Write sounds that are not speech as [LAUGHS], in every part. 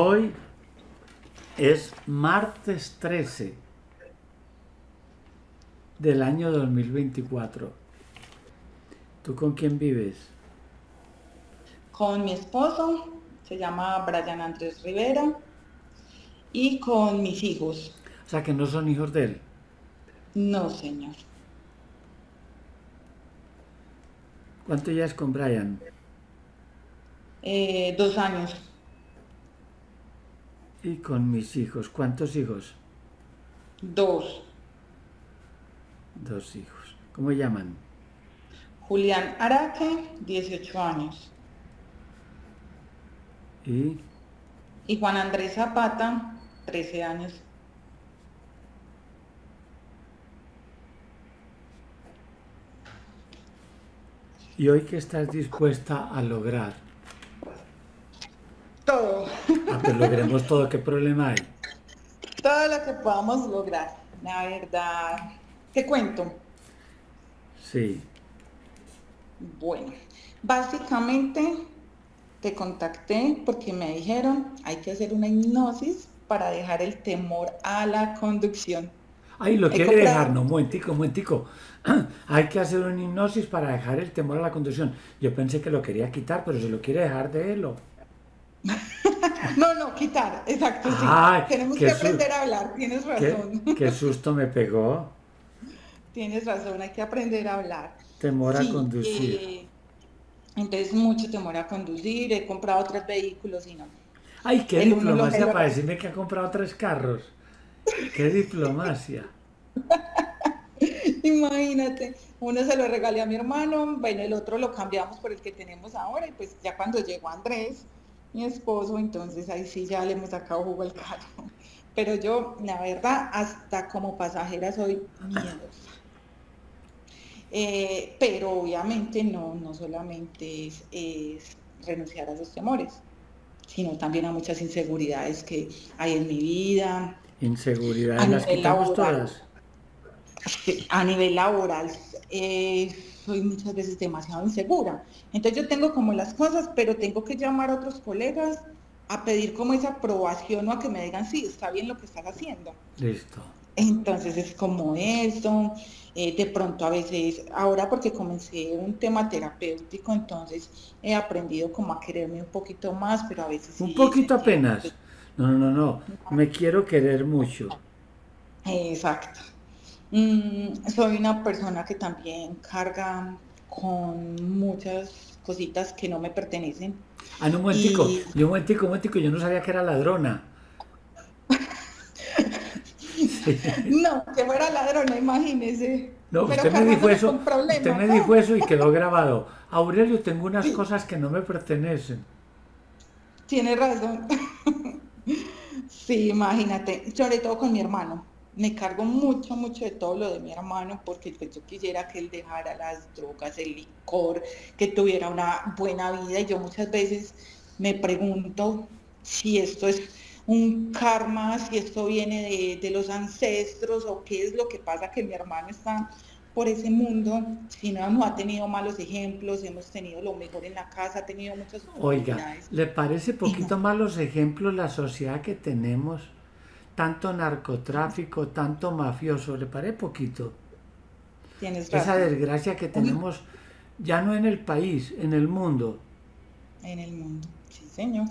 Hoy es martes 13 del año 2024. ¿Tú con quién vives? Con mi esposo, se llama Brian Andrés Rivera, y con mis hijos. O sea, que no son hijos de él. No, señor. ¿Cuánto ya es con Brian? Eh, dos años. Y con mis hijos. ¿Cuántos hijos? Dos. Dos hijos. ¿Cómo llaman? Julián Araque, 18 años. ¿Y? Y Juan Andrés Zapata, 13 años. ¿Y hoy qué estás dispuesta a lograr? Todo. A que logremos todo, ¿qué problema hay? Todo lo que podamos lograr. La verdad, te cuento. Sí. Bueno, básicamente te contacté porque me dijeron hay que hacer una hipnosis para dejar el temor a la conducción. Ay, lo quiere dejar, no, momentico, momentico. [CLEARS THROAT] Hay que hacer una hipnosis para dejar el temor a la conducción. Yo pensé que lo quería quitar, pero se lo quiere dejar de él. No, no, quitar, exacto, sí. Tenemos que aprender a hablar, tienes razón. Qué, susto me pegó. Tienes razón, hay que aprender a hablar. Temor a conducir. Eh, entonces, mucho temor a conducir, he comprado tres vehículos y no. Ay, qué diplomacia para decirme que ha comprado tres carros. Qué diplomacia. [LAUGHS] Imagínate, uno se lo regalé a mi hermano, bueno, el otro lo cambiamos por el que tenemos ahora y pues ya cuando llegó Andrés, mi esposo, entonces ahí sí ya le hemos sacado jugo al carro. [LAUGHS] Pero yo, la verdad, hasta como pasajera soy miedosa. Eh, pero obviamente no, no solamente es, renunciar a esos temores, sino también a muchas inseguridades que hay en mi vida. Inseguridades, las quitamos todas. [LAUGHS] A nivel laboral, eh, soy muchas veces demasiado insegura. Entonces yo tengo como las cosas, pero tengo que llamar a otros colegas a pedir como esa aprobación o a que me digan, sí, está bien lo que estás haciendo. Listo. Entonces es como eso, eh, de pronto a veces, ahora porque comencé un tema terapéutico, entonces he aprendido como a quererme un poquito más, pero a veces... Un poquito apenas. No, no, no, me quiero querer mucho. Exacto. Mm, soy una persona que también carga con muchas cositas que no me pertenecen. Ah, no, un momentico, yo un momentico, un momentico, yo no sabía que era ladrona. [LAUGHS] No, que fuera ladrona, imagínese. No, usted me dijo eso, usted me dijo eso y quedó grabado. [LAUGHS] Aurelio, tengo unas cosas que no me pertenecen. Tiene razón. [LAUGHS] Sí, imagínate, sobre todo con mi hermano. Me cargo mucho, mucho de todo lo de mi hermano porque pues, yo quisiera que él dejara las drogas, el licor, que tuviera una buena vida. Y yo muchas veces me pregunto si esto es un karma, si esto viene de, los ancestros o qué es lo que pasa que mi hermano está por ese mundo, si no, no ha tenido malos ejemplos, hemos tenido lo mejor en la casa, ha tenido muchas Oiga, ¿le parece poquito malos ejemplos la sociedad que tenemos? Tanto narcotráfico, tanto mafioso, ¿le parece poquito? Tienes Esa desgracia que tenemos ya no en el país, en el mundo. En el mundo, sí señor.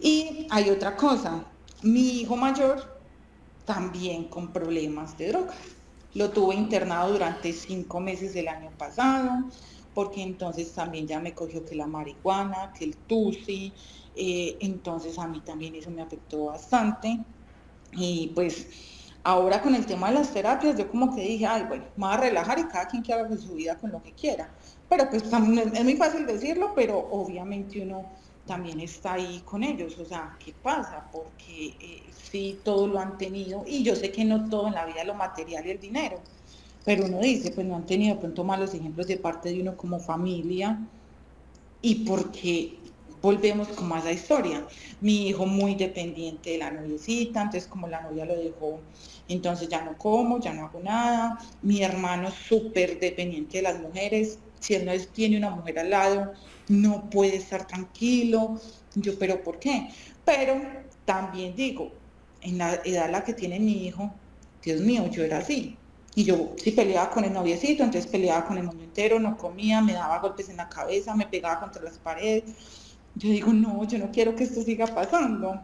Y hay otra cosa, mi hijo mayor también con problemas de drogas. Lo tuve internado durante cinco meses del año pasado, porque entonces también ya me cogió que la marihuana, que el tusi, eh, entonces a mí también eso me afectó bastante. Y pues ahora con el tema de las terapias, yo como que dije, ay, bueno, me voy a relajar y cada quien que haga su vida con lo que quiera. Pero pues es muy fácil decirlo, pero obviamente uno también está ahí con ellos. O sea, ¿qué pasa? Porque eh, sí, todo lo han tenido, y yo sé que no todo en la vida lo material y el dinero, pero uno dice, pues no han tenido pronto malos ejemplos de parte de uno como familia, y porque volvemos como a esa historia. Mi hijo muy dependiente de la noviecita, entonces como la novia lo dejó, entonces ya no como, ya no hago nada. Mi hermano súper dependiente de las mujeres, si él no tiene una mujer al lado, no puede estar tranquilo. Yo, pero ¿por qué? Pero también digo, en la edad la que tiene mi hijo, Dios mío, yo era así. Y yo si peleaba con el noviecito, entonces peleaba con el mundo entero, no comía, me daba golpes en la cabeza, me pegaba contra las paredes. Yo digo, no, yo no quiero que esto siga pasando.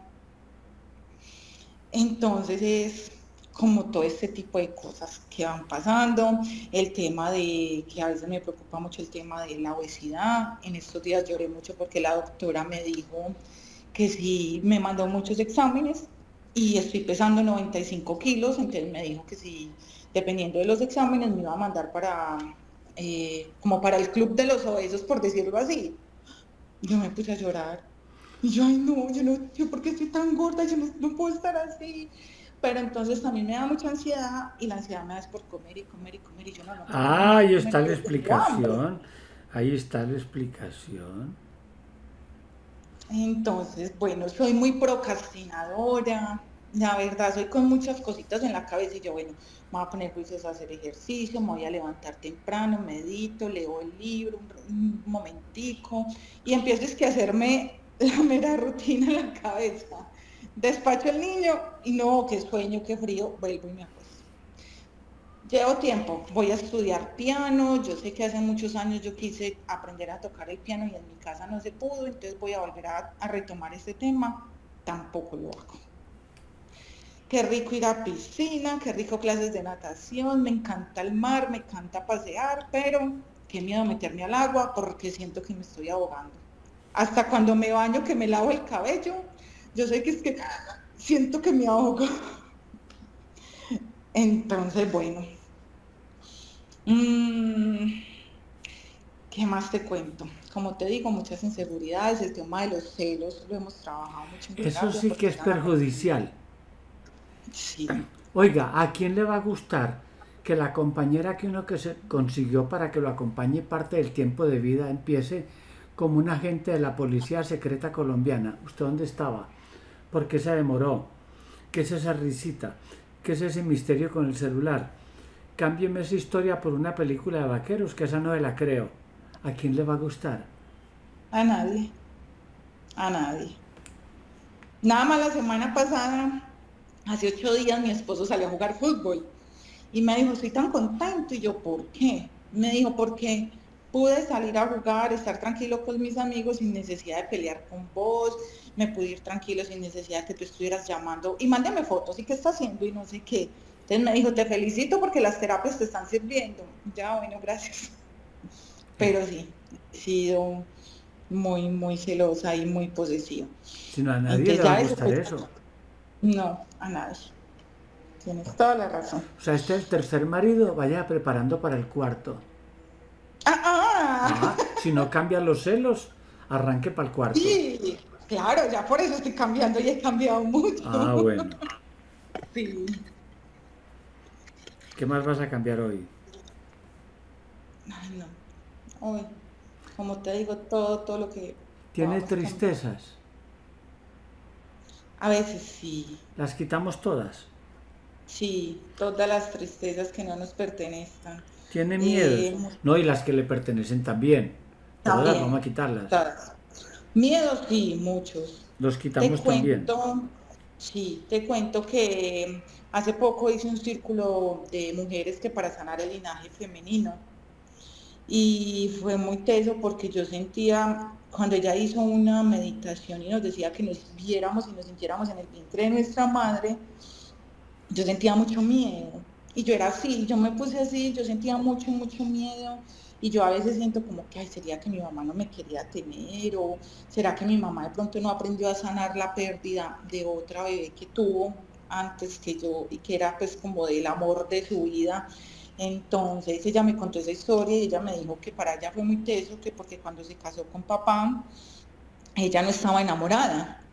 Entonces es como todo este tipo de cosas que van pasando, el tema de que a veces me preocupa mucho el tema de la obesidad. En estos días lloré mucho porque la doctora me dijo que si me mandó muchos exámenes y estoy pesando 95 kilos, entonces me dijo que si dependiendo de los exámenes me iba a mandar para eh, como para el club de los obesos, por decirlo así. Yo me puse a llorar. Y yo, ay no, yo no, yo porque estoy tan gorda, yo no puedo estar así pero entonces también me da mucha ansiedad y la ansiedad me da es por comer y comer y comer y yo no, lo Ah, ahí está la explicación, ahí está la explicación. Entonces, bueno, soy muy procrastinadora, la verdad, soy con muchas cositas en la cabeza y yo, bueno, me voy a poner juicios a hacer ejercicio, me voy a levantar temprano, medito, leo el libro un, momentico y empiezo que a hacerme [LAUGHS] la mera rutina en la cabeza Despacho el niño y no, qué sueño, qué frío, vuelvo y me acuesto. Llevo tiempo, voy a estudiar piano, yo sé que hace muchos años yo quise aprender a tocar el piano y en mi casa no se pudo, entonces voy a volver a, retomar este tema, tampoco lo hago. Qué rico ir a piscina, qué rico clases de natación, me encanta el mar, me encanta pasear, pero qué miedo meterme al agua porque siento que me estoy ahogando. Hasta cuando me baño, que me lavo el cabello, yo sé que es que siento que me ahogo. Entonces, bueno. Mm, ¿Qué más te cuento? Como te digo, muchas inseguridades, el tema de los celos, lo hemos trabajado mucho. Eso sí que es perjudicial. Sí. Oiga, ¿a quién le va a gustar que la compañera que uno que se consiguió para que lo acompañe parte del tiempo de vida empiece como un agente de la policía secreta colombiana? ¿Usted dónde estaba? ¿Por qué se demoró? ¿Qué es esa risita? ¿Qué es ese misterio con el celular? Cámbieme esa historia por una película de vaqueros, que esa no la creo. ¿A quién le va a gustar? A nadie. A nadie. Nada más la semana pasada, hace ocho días, mi esposo salió a jugar fútbol y me dijo, estoy tan contento. Y yo, ¿por qué? Me dijo, porque pude salir a jugar, estar tranquilo con mis amigos sin necesidad de pelear con vos, me pude ir tranquilo sin necesidad de que tú estuvieras llamando y mándame fotos y qué está haciendo y no sé qué. Entonces me dijo, te felicito porque las terapias te están sirviendo. Ya, bueno, gracias. Pero sí, he sido muy, muy celosa y muy posesiva. Si no, a nadie le va a gustar eso. No, a nadie. Tienes toda la razón. O sea, este es el tercer marido, vaya preparando para el cuarto. Ah, ah. ah si no cambian los celos, arranque para el cuarto. Sí, Claro, ya por eso estoy cambiando y he cambiado mucho. Ah, bueno. sí. ¿Qué más vas a cambiar hoy? Ay, no. Hoy, como te digo, todo, todo lo que... ¿Tienes tristezas? A veces sí. ¿Las quitamos todas? Sí, todas las tristezas que no nos pertenecen. ¿Tiene miedo? Eh, no, y las que le pertenecen también. Todas vamos a quitarlas. Todas. Miedos sí, muchos. Los quitamos te cuento, también. Sí, te cuento que hace poco hice un círculo de mujeres que para sanar el linaje femenino. Y fue muy teso porque yo sentía, cuando ella hizo una meditación y nos decía que nos viéramos y nos sintiéramos en el vientre de nuestra madre, yo sentía mucho miedo. Y yo era así, yo me puse así, yo sentía mucho, mucho miedo y yo a veces siento como que, ay, sería que mi mamá no me quería tener o será que mi mamá de pronto no aprendió a sanar la pérdida de otra bebé que tuvo antes que yo y que era pues como del amor de su vida. Entonces ella me contó esa historia y ella me dijo que para ella fue muy teso, que porque cuando se casó con papá, ella no estaba enamorada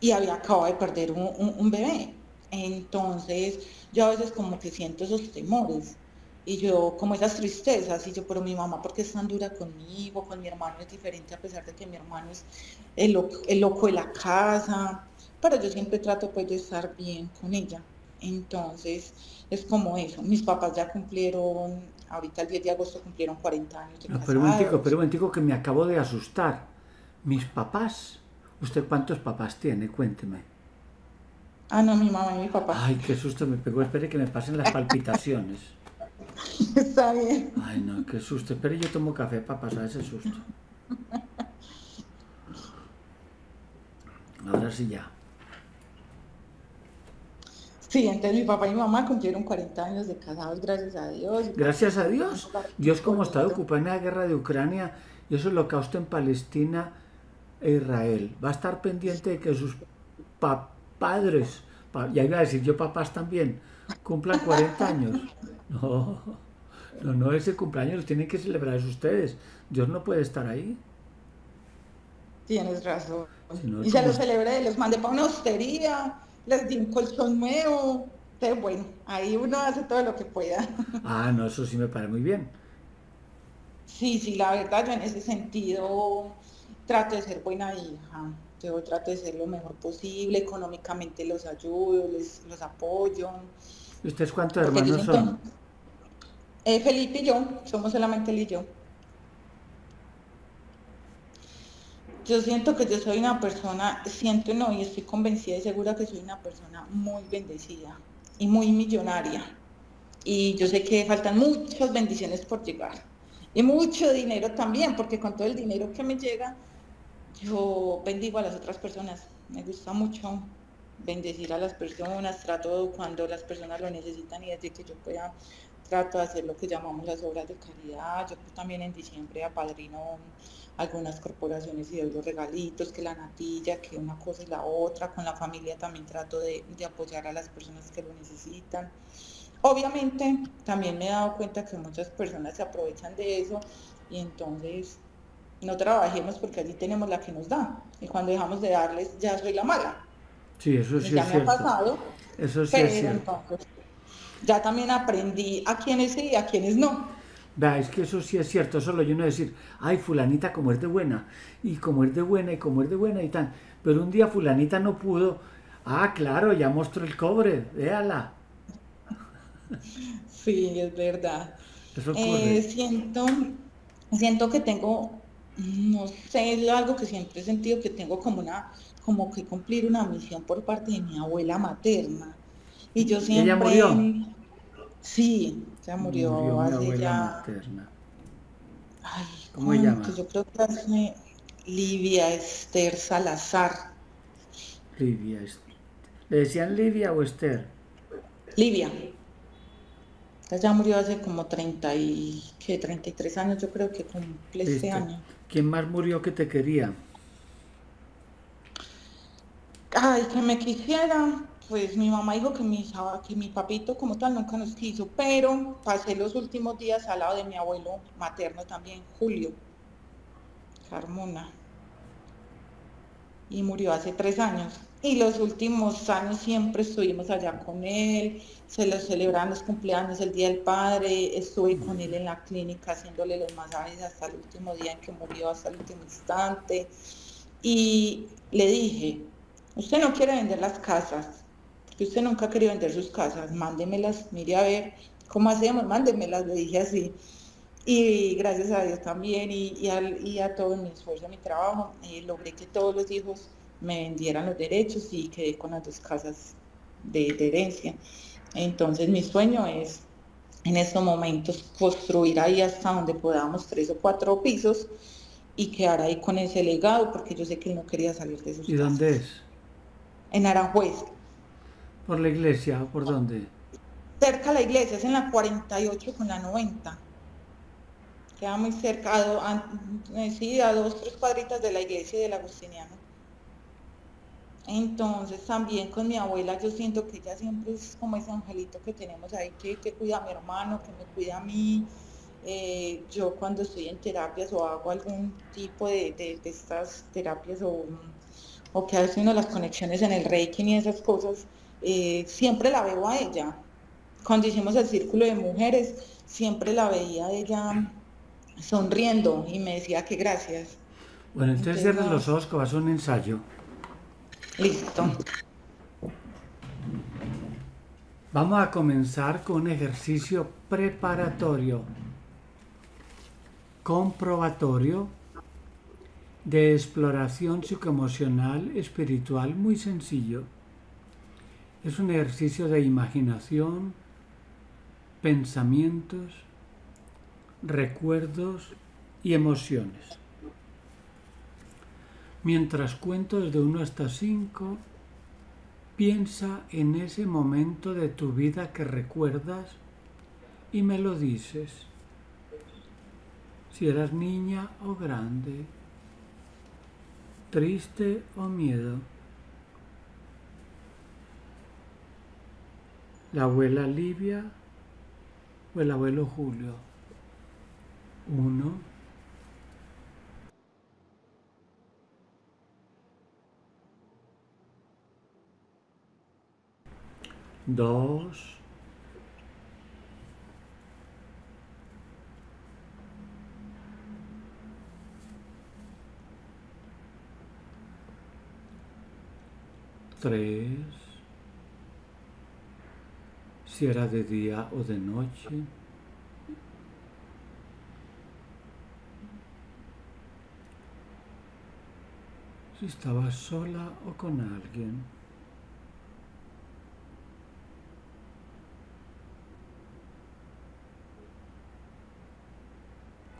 y había acabado de perder un, un bebé. Entonces yo a veces como que siento esos temores y yo, como esas tristezas, y yo, pero mi mamá, ¿por qué es tan dura conmigo? Con mi hermano es diferente, a pesar de que mi hermano es el loco, el loco de la casa. Pero yo siempre trato pues de estar bien con ella. Entonces, es como eso. Mis papás ya cumplieron, ahorita el 10 de agosto cumplieron 40 años de no, Pero un momentico, pero un momentico que me acabo de asustar. Mis papás, ¿usted cuántos papás tiene? Cuénteme. Ah, no, mi mamá y mi papá. Ay, qué susto me pegó. Espere que me pasen las palpitaciones. [LAUGHS] Está bien. Ay, no, qué susto. Espere, yo tomo café para pasar ese susto. [LAUGHS] Ahora sí ya. Sí, entonces mi papá y mi mamá cumplieron 40 años de casados, gracias a Dios. Gracias a Dios. Dios como está ocupado en la guerra de Ucrania y eso lo causa en Palestina e Israel. Va a estar pendiente de que sus padres, ya iba a decir yo papás también, cumplan 40 años. [LAUGHS] No, no, no, ese cumpleaños lo tienen que celebrar ustedes. Dios no puede estar ahí. Tienes razón. y se lo celebré, les mandé para una hostería les di un colchón nuevo. Pero bueno, ahí uno hace todo lo que pueda. [LAUGHS] Ah, no, eso sí me parece muy bien. Sí, sí, la verdad, yo en ese sentido trato de ser buena hija. Yo trato de ser lo mejor posible, económicamente los ayudo, les, los apoyo. ¿Y ustedes cuántos hermanos son? Eh, Felipe y yo, somos solamente él y yo. Yo siento que yo soy una persona, siento no, y estoy convencida y segura que soy una persona muy bendecida y muy millonaria. Y yo sé que faltan muchas bendiciones por llegar. Y mucho dinero también, porque con todo el dinero que me llega, yo bendigo a las otras personas. Me gusta mucho bendecir a las personas, trato cuando las personas lo necesitan y desde que yo pueda, trato de hacer lo que llamamos las obras de caridad. Yo también en diciembre apadrino algunas corporaciones y doy los regalitos, que la natilla, que una cosa y la otra. Con la familia también trato de, apoyar a las personas que lo necesitan. Obviamente también me he dado cuenta que muchas personas se aprovechan de eso y entonces no trabajemos porque allí tenemos la que nos da. Y cuando dejamos de darles, ya soy la mala. Sí, eso sí ya me ha pasado. Eso sí es cierto. Ya también aprendí a quienes sí y a quienes no. Vea, es que eso sí es cierto, solo yo no decir, ay, fulanita como es de buena, y como es de buena, y como es de buena, y tan. Pero un día fulanita no pudo, ah, claro, ya mostró el cobre, véala. [LAUGHS] Sí, es verdad. Eh, siento, siento que tengo, no sé, es algo que siempre he sentido que tengo como una, como que cumplir una misión por parte de mi abuela materna. Y yo siempre... ¿Ella murió? Sí, ya murió, hace ya. Materna. Ay, ¿cómo se llama? Yo creo que hace Livia Esther Salazar. Livia ¿Le decían Livia o Esther? Livia. Ella ya murió hace como 30 y, ¿qué? 33 años, yo creo que cumple este año. ¿Quién más murió que te quería? Ay, que me quisiera pues mi mamá dijo que mi, papito como tal nunca nos quiso, pero pasé los últimos días al lado de mi abuelo materno también, Julio Carmona, y murió hace tres años. Y los últimos años siempre estuvimos allá con él, se lo celebraban los cumpleaños, el Día del Padre, estuve con él en la clínica haciéndole los masajes hasta el último día en que murió, hasta el último instante. Y le dije, usted no quiere vender las casas, que usted nunca ha querido vender sus casas, mándemelas, mire a ver cómo hacemos, mándemelas, le dije así. Y gracias a Dios también y, a, todo mi esfuerzo, mi trabajo, eh, logré que todos los hijos me vendieran los derechos y quedé con las dos casas de, herencia. Entonces mi sueño es en estos momentos construir ahí hasta donde podamos tres o cuatro pisos y quedar ahí con ese legado porque yo sé que él no quería salir de sus ¿Y dónde es? En Aranjuez. ¿Por la iglesia por dónde? Cerca de la iglesia, es en la 48 con la 90. Queda muy cerca, a, eh, sí, a dos, tres cuadritas de la iglesia y del agustiniano. Entonces también con mi abuela yo siento que ella siempre es como ese angelito que tenemos ahí que, cuida a mi hermano, que me cuida a mí. Eh, yo cuando estoy en terapias o hago algún tipo de, estas terapias o, o que hace uno las conexiones en el Reiki y esas cosas, eh, siempre la veo a ella. Cuando hicimos el círculo de mujeres, siempre la veía a ella sonriendo y me decía que gracias. Bueno, entonces cierren los ojos que va a un ensayo. Listo. Vamos a comenzar con un ejercicio preparatorio, comprobatorio de exploración psicoemocional espiritual muy sencillo. Es un ejercicio de imaginación, pensamientos, recuerdos y emociones. Mientras cuento desde 1 hasta 5, Piensa en ese momento de tu vida que recuerdas y me lo dices. Si eras niña o grande, triste o miedo. La abuela Livia o el abuelo Julio. Uno. dos, tres, si era de día o de noche, si estaba sola o con alguien.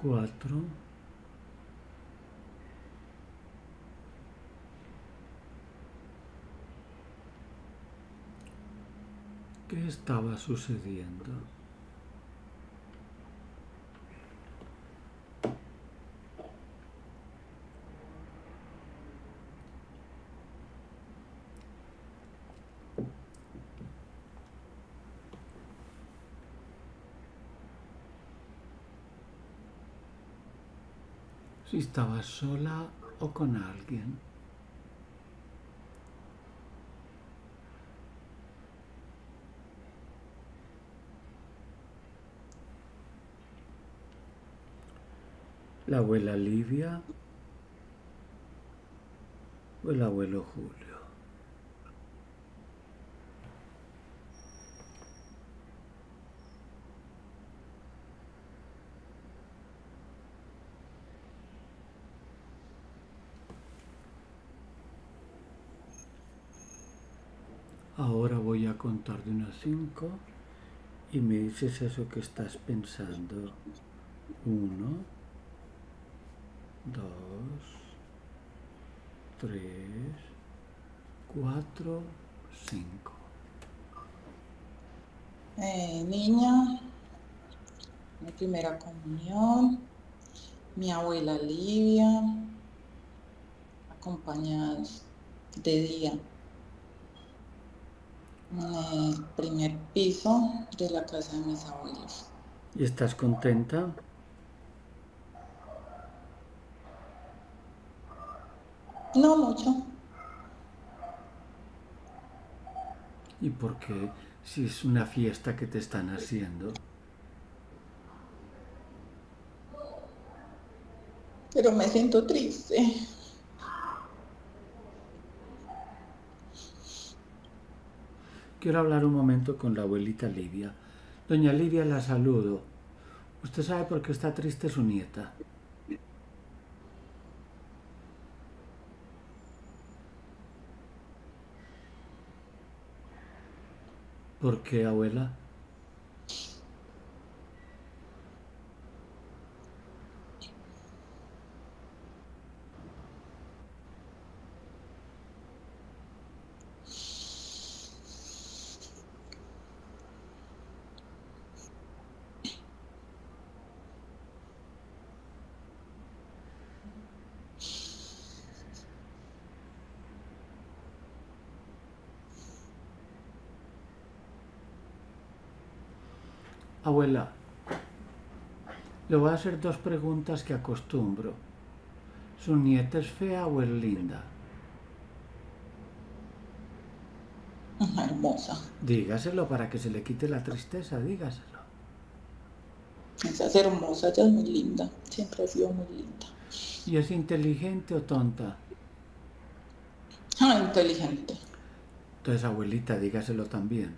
cuatro, ¿Qué estaba sucediendo? si estaba sola o con alguien. La abuela Livia o el abuelo Julio. Ahora voy a contar de unas 5 y me dices eso que estás pensando. 1, 2, 3, 4, 5. niña, mi primera comunión, mi abuela Livia, acompañadas de día el primer piso de la casa de mis abuelos. ¿Y estás contenta? No mucho. ¿Y por qué? Si es una fiesta que te están haciendo. Pero me siento triste. Quiero hablar un momento con la abuelita Lidia. Doña Lidia, la saludo. ¿Usted sabe por qué está triste su nieta? ¿Por qué, abuela? Abuela, le voy a hacer dos preguntas que acostumbro. ¿Su nieta es fea o es linda? Hermosa. Dígaselo para que se le quite la tristeza, dígaselo. Esa es hermosa, ella es muy linda, siempre ha sido muy linda. ¿Y es inteligente o tonta? Ah, inteligente. Entonces, abuelita, dígaselo también.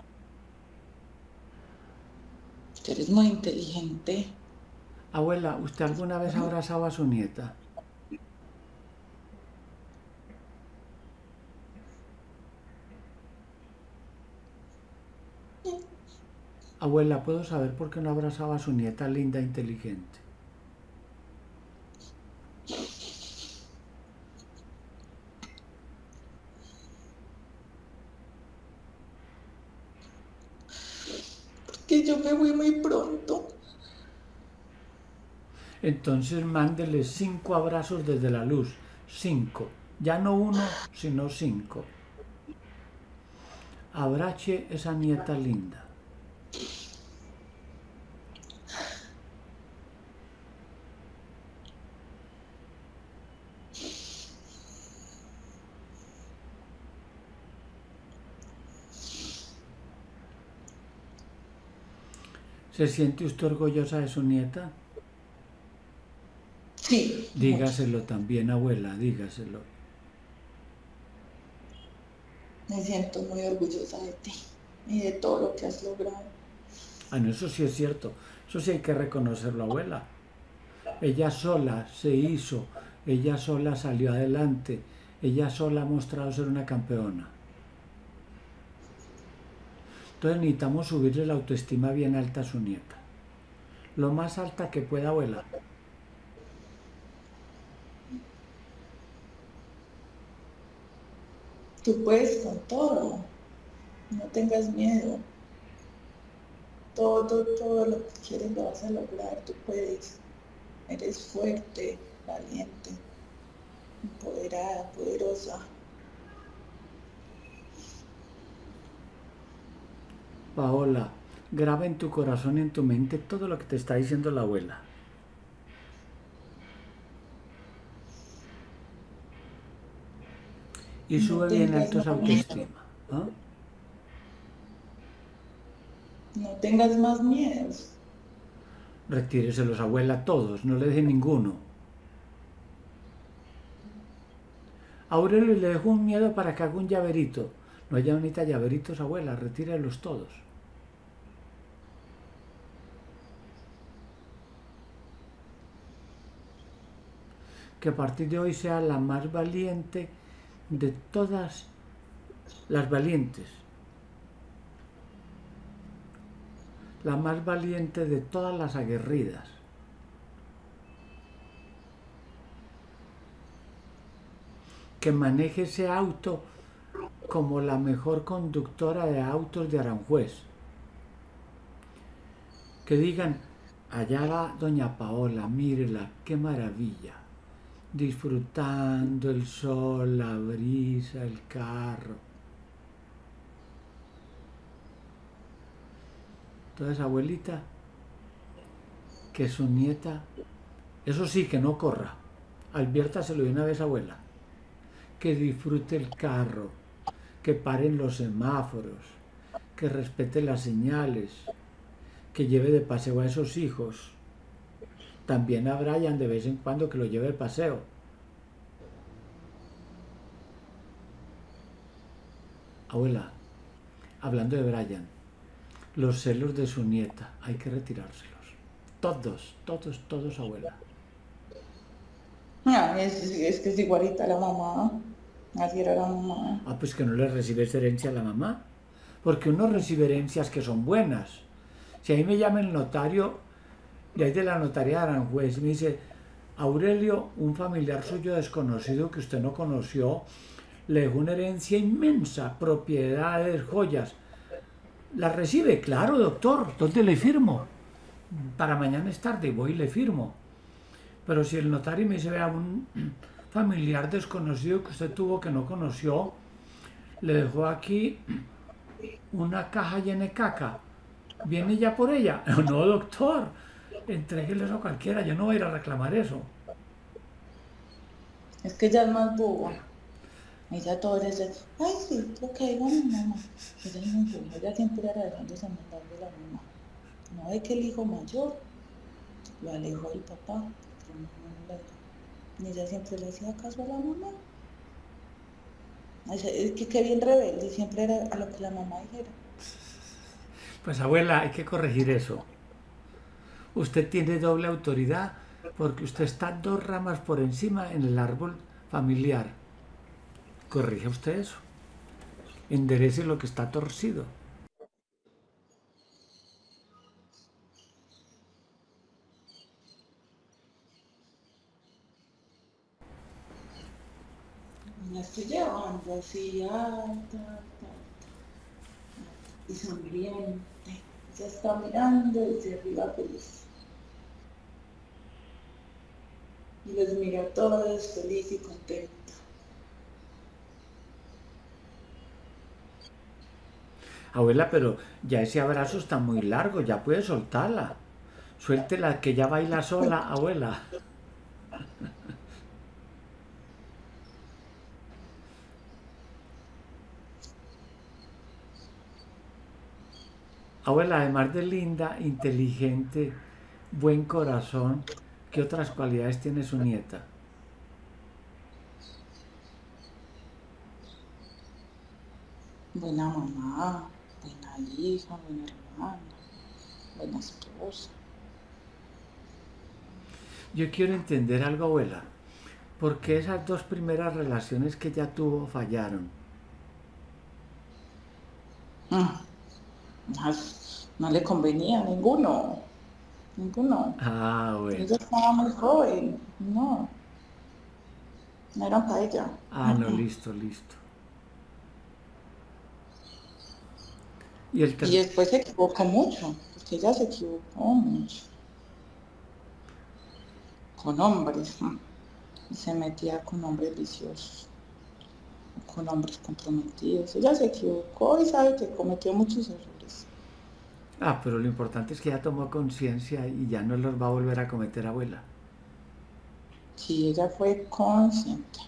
Eres muy inteligente. Abuela, ¿usted alguna vez abrazaba a su nieta? Abuela, ¿puedo saber por qué no abrazaba a su nieta linda e inteligente? Que yo me voy muy pronto. Entonces mándele cinco abrazos desde la luz. Cinco. Ya no uno, sino cinco. Abrache esa nieta linda. ¿Se siente usted orgullosa de su nieta? Sí. Dígaselo también, abuela, dígaselo. Me siento muy orgullosa de ti y de todo lo que has logrado. Ah, no, eso sí es cierto. Eso sí hay que reconocerlo, abuela. Ella sola se hizo, ella sola salió adelante, ella sola ha mostrado ser una campeona. Entonces necesitamos subirle la autoestima bien alta a su nieta. Lo más alta que pueda, abuela. Tú puedes con todo. No tengas miedo. Todo, todo lo que quieres lo vas a lograr. Tú puedes. Eres fuerte, valiente, empoderada, poderosa. Paola, graba en tu corazón y en tu mente todo lo que te está diciendo la abuela. Y sube bien alto esa autoestima. ¿ah? No tengas más miedos. Retíreselos, abuela, todos, no le deje ninguno. Aurelio le dejó un miedo para que haga un llaverito. No haya bonita llaveritos, abuela, retírelos todos. que a partir de hoy sea la más valiente de todas las valientes. La más valiente de todas las aguerridas. Que maneje ese auto como la mejor conductora de autos de Aranjuez. Que digan, allá va doña Paola, mírela, qué maravilla disfrutando el sol, la brisa, el carro. Entonces, abuelita, que su nieta, eso sí, que no corra, adviértaselo de una vez, abuela, que disfrute el carro, que paren los semáforos, que respete las señales, que lleve de paseo a esos hijos también a Brian de vez en cuando que lo lleve de paseo. Abuela, hablando de Brian, los celos de su nieta, hay que retirárselos. Todos, todos, todos, abuela. Ah, es, es, que es igualita la mamá. Así era la mamá. Ah, pues que no le recibes herencia a la mamá. Porque uno recibe herencias que son buenas. Si ahí me llama el notario, y ahí de la notaría de Aranjuez me dice, Aurelio, un familiar suyo desconocido que usted no conoció, le dejó una herencia inmensa, propiedades, joyas. ¿La recibe? Claro, doctor. ¿Dónde le firmo? Para mañana es tarde, voy y le firmo. Pero si el notario me dice, vea, un familiar desconocido que usted tuvo que no conoció, le dejó aquí una caja llena de caca. ¿Viene ya por ella? [LAUGHS] No, doctor Entrégueles a cualquiera, yo no voy a ir a reclamar eso. Es que ella es más boba. Ella todo es de, ay sí, lo que diga mi mamá. Ella es muy boba, ella siempre era dejándose mandar de la mamá. No ve que el hijo mayor lo alejó del papá, y ella siempre le hacía caso a la mamá. Es que, que bien rebelde, siempre era a lo que la mamá dijera. Pues abuela, hay que corregir eso. Usted tiene doble autoridad porque usted está dos ramas por encima en el árbol familiar. Corrige usted eso. Enderece lo que está torcido. Estoy llevando así, alta, y sonriente. Se está mirando desde arriba feliz. Y los mira todos feliz y contento. Abuela, pero ya ese abrazo está muy largo, ya puede soltarla. Suéltela, que ya baila sola, abuela. [LAUGHS] Abuela, además de linda, inteligente, buen corazón, ¿qué otras cualidades tiene su nieta? Buena mamá, buena hija, buena hermana, buena esposa. Yo quiero entender algo, abuela. ¿Por qué esas dos primeras relaciones que ella tuvo fallaron? Mm. No, le convenía ninguno. Ninguno. Ah, bueno. Ella estaba muy joven. No. No era para ella. Ah, no, listo, listo. Y, el y después se equivocó mucho, porque ella se equivocó mucho. Con hombres. Y se metía con hombres viciosos con hombres comprometidos. Ella se equivocó y sabe que cometió muchos errores. Ah, pero lo importante es que ya tomó conciencia y ya no los va a volver a cometer abuela. Sí, ella fue consciente.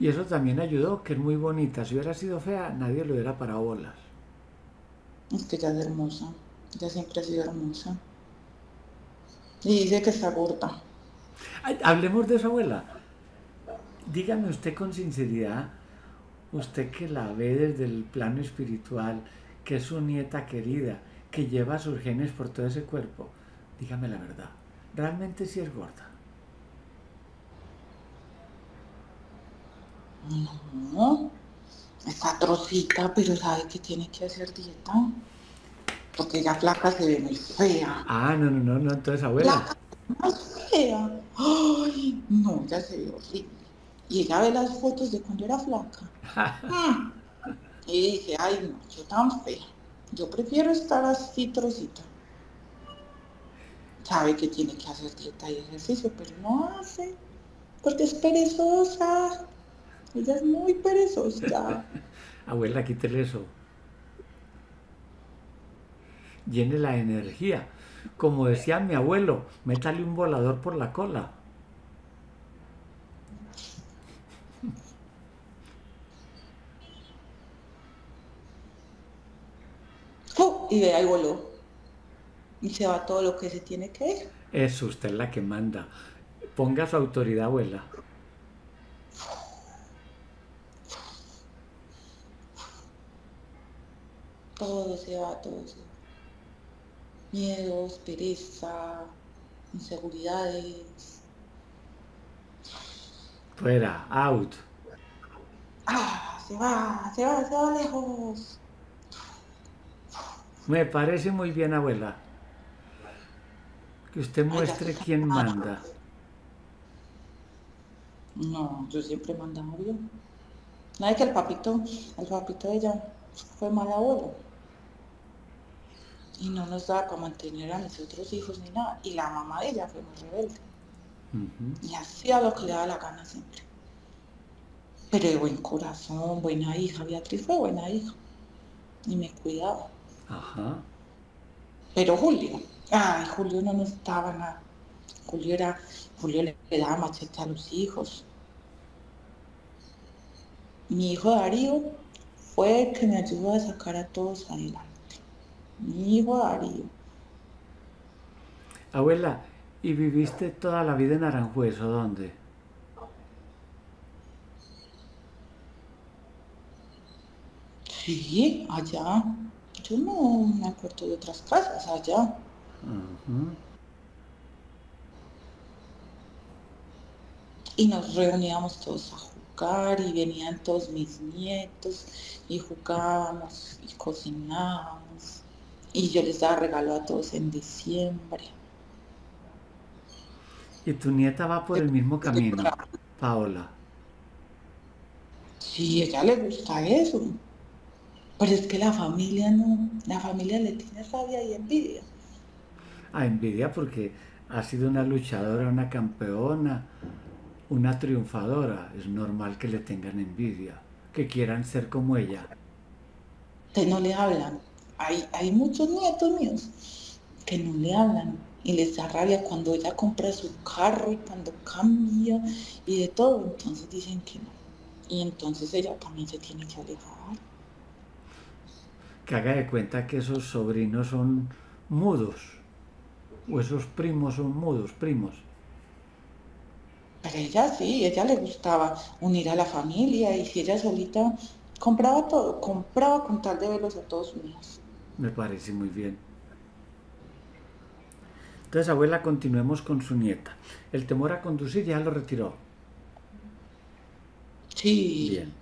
Y eso también ayudó, que es muy bonita. Si hubiera sido fea, nadie lo hubiera para bolas. Es que ella es hermosa. Ella siempre ha sido hermosa. Y dice que está gorda. hablemos de esa abuela. Dígame usted con sinceridad, usted que la ve desde el plano espiritual, que es su nieta querida, que lleva sus genes por todo ese cuerpo, dígame la verdad, ¿realmente sí es gorda? No, está trocita, pero sabe que tiene que hacer dieta. Porque ella flaca se ve muy fea. Ah, no, no, no, no, entonces abuela. más fea. Ay, no, ya se ve horrible. Y ella ve las fotos de cuando era flaca. [LAUGHS] Mm. Y dije, ay no, yo tan fea. Yo prefiero estar así trocita. Sabe que tiene que hacer dieta y ejercicio, pero no hace. Porque es perezosa. Ella es muy perezosa. [LAUGHS] Abuela, quítele eso. Llene la energía. Como decía mi abuelo, métale un volador por la cola. Y ve ahí voló. Y se va todo lo que se tiene que ir. Es usted la que manda. Ponga su autoridad, abuela. Todo se va, todo se va. Miedos, pereza, inseguridades. Fuera, out. Ah, se va, se va, se va lejos. Me parece muy bien, abuela. Que usted muestre quién manda. No, yo siempre mandaba bien. Nada que el papito, el papito de ella fue mal abuelo. Y no nos daba para mantener a mis otros hijos ni nada. Y la mamá de ella fue muy rebelde. Y hacía lo que le daba la gana siempre. Pero de buen corazón, buena hija. Beatriz fue buena hija. Y me cuidaba. Ajá. Pero Julio, ay, Julio no nos estaba nada. Julio era, Julio le, daba machete a los hijos. Mi hijo Darío fue el que me ayudó a sacar a todos adelante. Mi hijo Darío. Abuela, ¿y viviste toda la vida en Aranjuez o dónde? Sí, allá Yo no me acuerdo de otras casas allá. Y nos reuníamos todos a jugar y venían todos mis nietos y jugábamos y cocinábamos. Y yo les daba regalo a todos en diciembre. Y tu nieta va por el mismo camino, [LAUGHS] Paola. Sí, ella le gusta eso. Pero es que la familia no, la familia le tiene rabia y envidia. A envidia porque ha sido una luchadora, una campeona, una triunfadora. Es normal que le tengan envidia, que quieran ser como ella. Que no le hablan. Hay, hay muchos nietos míos que no le hablan y les da rabia cuando ella compra su carro y cuando cambia y de todo. Entonces dicen que no. Y entonces ella también se tiene que alejar. Que haga de cuenta que esos sobrinos son mudos. O esos primos son mudos, primos. Pero ella sí, ella le gustaba unir a la familia y si ella solita compraba todo, compraba con tal de verlos a todos unidos. Me parece muy bien. Entonces, abuela, continuemos con su nieta. El temor a conducir ya lo retiró. Sí. Bien.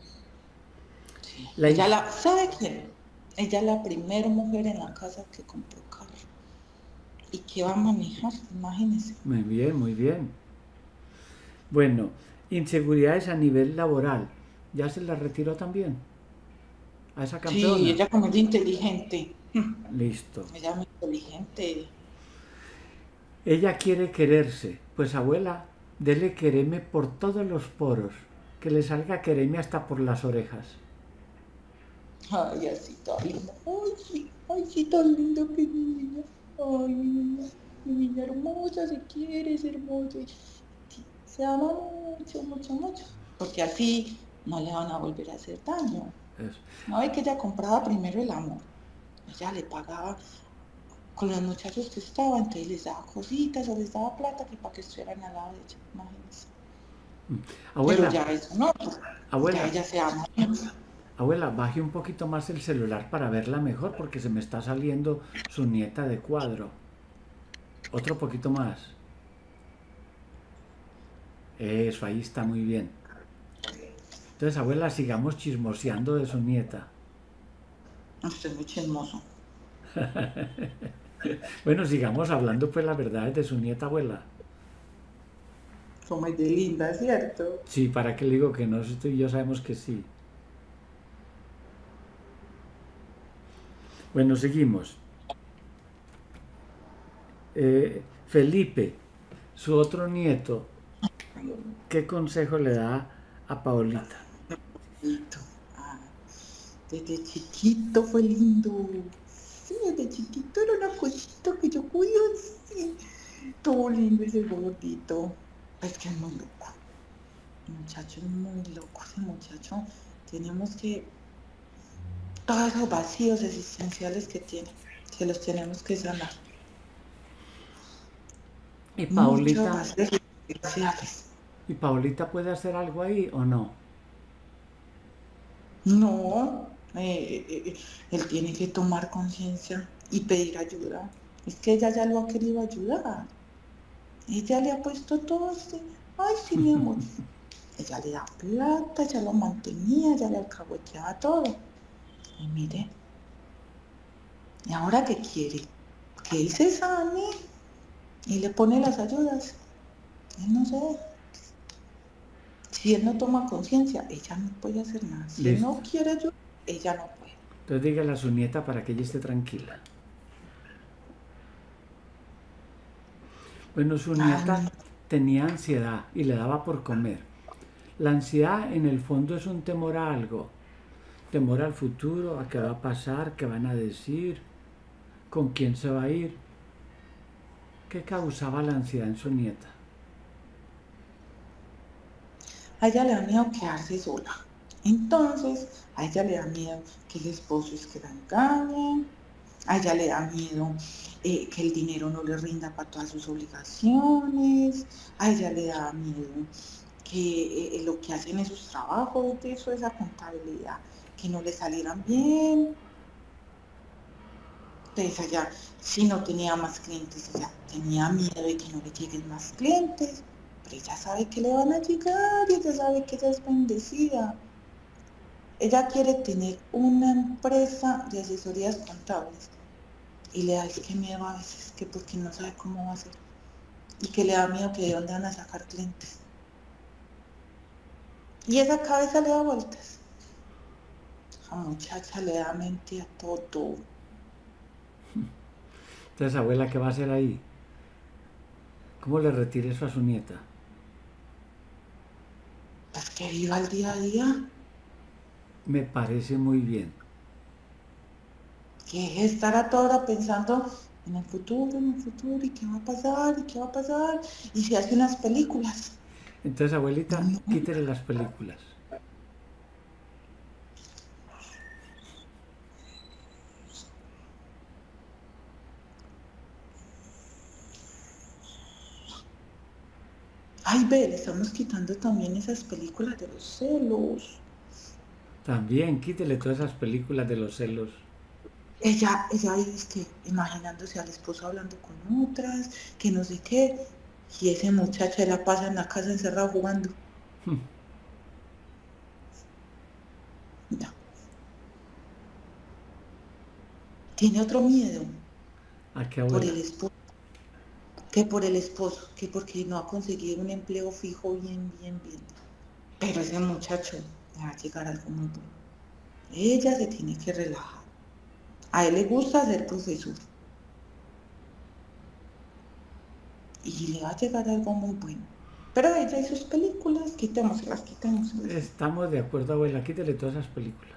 sí. ella la, ¿Sabe qué? Ella es la primera mujer en la casa que compró carro. Y que va a manejar, imagínese. Muy bien, muy bien. Bueno, inseguridades a nivel laboral. ¿Ya se la retiró también? A esa campeona. Sí, ella como es inteligente. Listo. Ella es muy inteligente. Ella quiere quererse. Pues abuela, dele quereme por todos los poros. Que le salga quereme hasta por las orejas. Ay, así tan lindo. Ay, sí, ay, sí, tan lindo que niña. Ay, mi niña, mi niña hermosa, se quiere, es hermosa. Se ama mucho, mucho, mucho. Porque así no le van a volver a hacer daño. Eso. No es que ella compraba primero el amor. Ella le pagaba con los muchachos que estaban, entonces les daba cositas o les daba plata que para que estuvieran al lado de ella, imagínense. Abuela, Pero ya eso no, abuela, ya ella se ama. Abuela, baje un poquito más el celular para verla mejor porque se me está saliendo su nieta de cuadro. Otro poquito más. Eso, ahí está muy bien. Entonces, abuela, sigamos chismoseando de su nieta. Usted es muy chismoso. [LAUGHS] bueno, sigamos hablando pues la verdad de su nieta abuela. Como es de linda, ¿cierto? Sí, ¿para qué le digo que no? Si tú y yo sabemos que sí. Bueno, seguimos. Eh, Felipe, su otro nieto, ¿qué consejo le da a Paulita? Ah, desde chiquito fue lindo. Sí, desde chiquito era una cosita que yo cuido así. Todo lindo ese gordito. Es que es muy loco. El muchacho es muy loco, ese muchacho. Tenemos que. Todos esos vacíos existenciales que tiene, que los tenemos que sanar. ¿Y Muchos Paulita, vacíos existenciales. ¿Y Paulita puede hacer algo ahí o no? No, eh, eh, él tiene que tomar conciencia y pedir ayuda. Es que ella ya lo ha querido ayudar. Ella le ha puesto todo así. Ay, sí, mi amor. [LAUGHS] ella le da plata, ella lo mantenía, ella le alcahueteaba todo. Y mire, ¿y ahora qué quiere? Que él se sane y le pone las ayudas. Él no sé. Si él no toma conciencia, ella no puede hacer nada. Si él no quiere ayuda, ella no puede. Entonces dígale a su nieta para que ella esté tranquila. Bueno, su nieta Ay. tenía ansiedad y le daba por comer. La ansiedad en el fondo es un temor a algo. Temor al futuro, a qué va a pasar, qué van a decir, con quién se va a ir. ¿Qué causaba la ansiedad en su nieta? A ella le da miedo quedarse sola. Entonces, a ella le da miedo que el esposo es que la engañe. A ella le da miedo eh, que el dinero no le rinda para todas sus obligaciones. A ella le da miedo que eh, lo que hacen en sus trabajos, de eso, esa contabilidad, que no le salieran bien. Entonces allá, si no tenía más clientes, ella tenía miedo de que no le lleguen más clientes, pero ella sabe que le van a llegar ella sabe que ella es bendecida. Ella quiere tener una empresa de asesorías contables y le da es que miedo a veces, que porque no sabe cómo va a ser y que le da miedo que de dónde van a sacar clientes. Y esa cabeza le da vueltas. La muchacha le da mente a todo. Entonces, abuela, ¿qué va a hacer ahí? ¿Cómo le retire eso a su nieta? Pues que viva el día a día. Me parece muy bien. Que estar a toda hora pensando en el futuro, en el futuro, y qué va a pasar, y qué va a pasar, y si hace unas películas. Entonces, abuelita, quítele las películas. Ay, ve, le estamos quitando también esas películas de los celos. También, quítele todas esas películas de los celos. Ella, ella que imaginándose al esposo hablando con otras, que no sé qué, y ese muchacho la pasa en la casa encerrado jugando. Hmm. Tiene otro miedo. ¿A qué por el esposo. Que por el esposo, que porque no ha conseguido un empleo fijo bien, bien, bien. Pero ese muchacho va a llegar algo muy bueno. Ella se tiene que relajar. A él le gusta ser profesor. y le va a llegar algo muy bueno. Pero ella y sus películas, las quitamos. Estamos de acuerdo, abuela, quítale todas esas películas.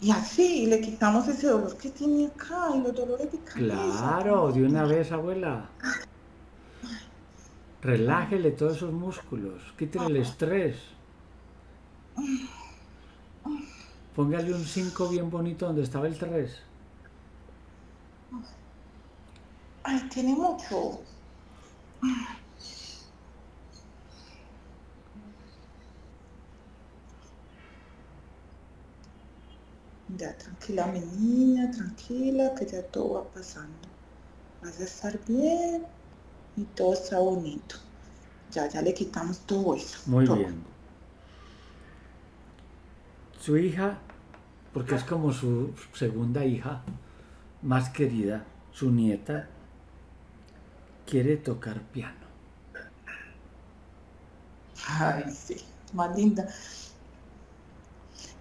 Y así le quitamos ese dolor que tiene acá y los dolores de cabeza. Claro, de una vez, abuela. Relájele todos esos músculos, quítele el estrés. Póngale un 5 bien bonito donde estaba el 3. Ay, tiene mucho. Ya, tranquila, mi niña, tranquila, que ya todo va pasando. Vas a estar bien y todo está bonito. Ya, ya le quitamos todo eso. Muy bien. Su hija, porque es como su segunda hija más querida, su nieta, quiere tocar piano. Ay, sí, más linda.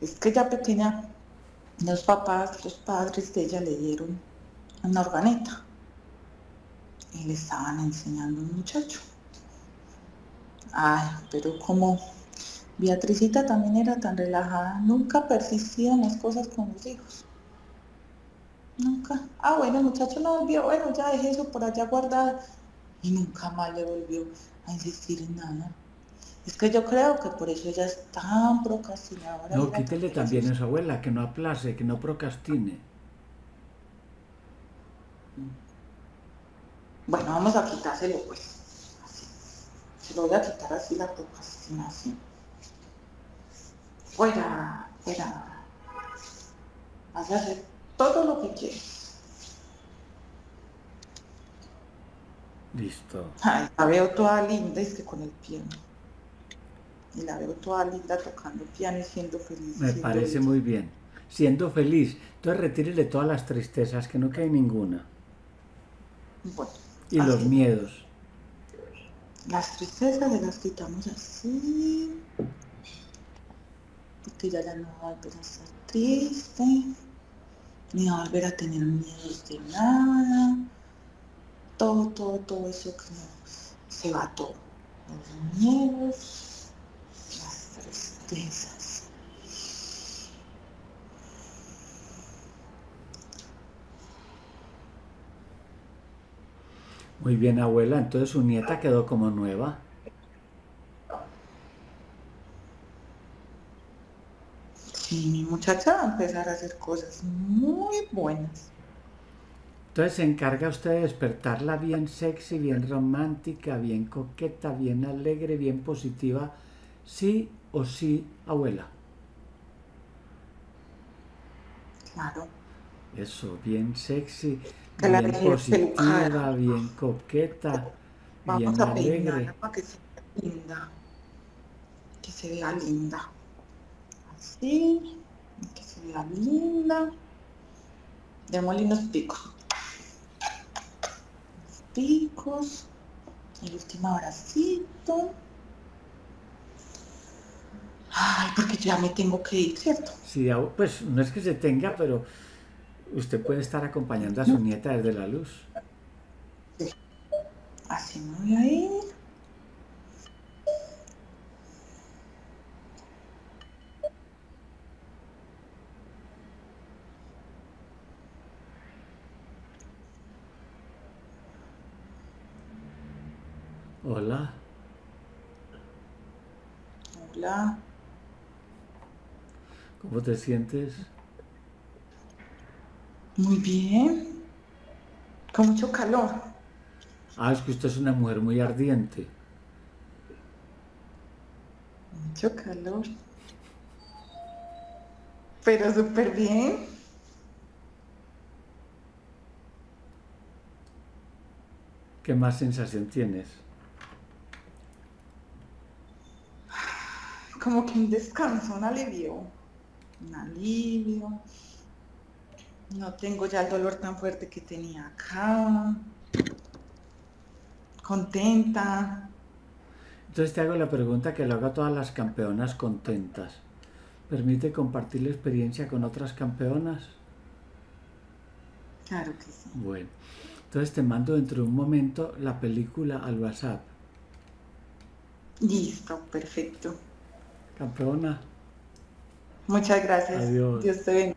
Es que ya pequeña, los papás, los padres de ella le dieron una organeta y le estaban enseñando un muchacho. Ay, pero como Beatricita también era tan relajada, nunca persistía en las cosas con los hijos. Nunca. Ah, bueno, el muchacho no volvió, bueno, ya dejé eso por allá guardado y nunca más le volvió a insistir en nada. Es que yo creo que por eso ella es tan procrastinadora. No, quítele también a su abuela, que no aplace, que no procrastine. Bueno, vamos a quitárselo pues. Así. Se lo voy a quitar así la procrastinación. Fuera, fuera. Vas a hacer todo lo que quieres. Listo. la veo toda linda, es que con el piano. Y la veo toda linda tocando piano y siendo feliz. Me parece muy bien. Siendo feliz. Entonces retírele todas las tristezas, que no quede ninguna. Bueno. Y los miedos. Las tristezas se las quitamos así. Porque ya no va a volver a ser triste. Ni va a volver a tener miedos de nada todo, todo, todo eso que se va todo. Los miedos, Muy bien, abuela. Entonces su nieta quedó como nueva. Sí, mi muchacha va a empezar a hacer cosas muy buenas. Entonces se encarga usted de despertarla bien sexy, bien romántica, bien coqueta, bien alegre, bien positiva, sí o sí, abuela. Claro. Eso, bien sexy, Que bien positiva, bien coqueta, Vamos bien a alegre. para que se vea linda. Que se vea linda. Así. Que se vea linda. Démosle unos picos. Picos. El último abracito. Ay, porque ya me tengo que ir, ¿cierto? Sí, pues no es que se tenga, pero usted puede estar acompañando a su nieta desde la luz. Así me voy a ir. Hola, Hola. ¿Cómo te sientes? Muy bien. Con mucho calor. Ah, es que usted es una mujer muy ardiente. Mucho calor. Pero súper bien. ¿Qué más sensación tienes? Como que un descanso, un alivio. Un alivio. No tengo ya el dolor tan fuerte que tenía acá. Contenta. Entonces te hago la pregunta que le hago a todas las campeonas contentas. ¿Permite compartir la experiencia con otras campeonas? Claro que sí. Bueno, entonces te mando dentro de un momento la película al WhatsApp. Listo, perfecto. Campeona, Muchas gracias. Adiós. Dios te bendiga.